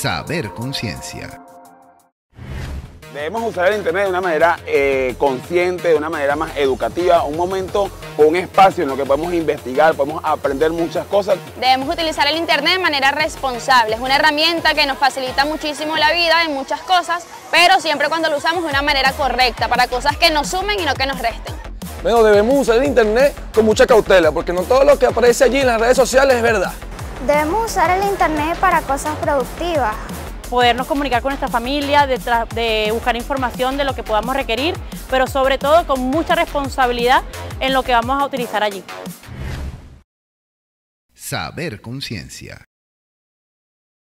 Saber Conciencia. Debemos usar el Internet de una manera eh, consciente, de una manera más educativa, un momento o un espacio en lo que podemos investigar, podemos aprender muchas cosas. Debemos utilizar el Internet de manera responsable, es una herramienta que nos facilita muchísimo la vida en muchas cosas, pero siempre cuando lo usamos de una manera correcta, para cosas que nos sumen y no que nos resten. Bueno, debemos usar el Internet con mucha cautela, porque no todo lo que aparece allí en las redes sociales es verdad. Debemos usar el Internet para cosas productivas. Podernos comunicar con nuestra familia, de, de, buscar información de lo que podamos requerir, pero sobre todo con mucha responsabilidad en lo que vamos a utilizar allí. Saber Conciencia.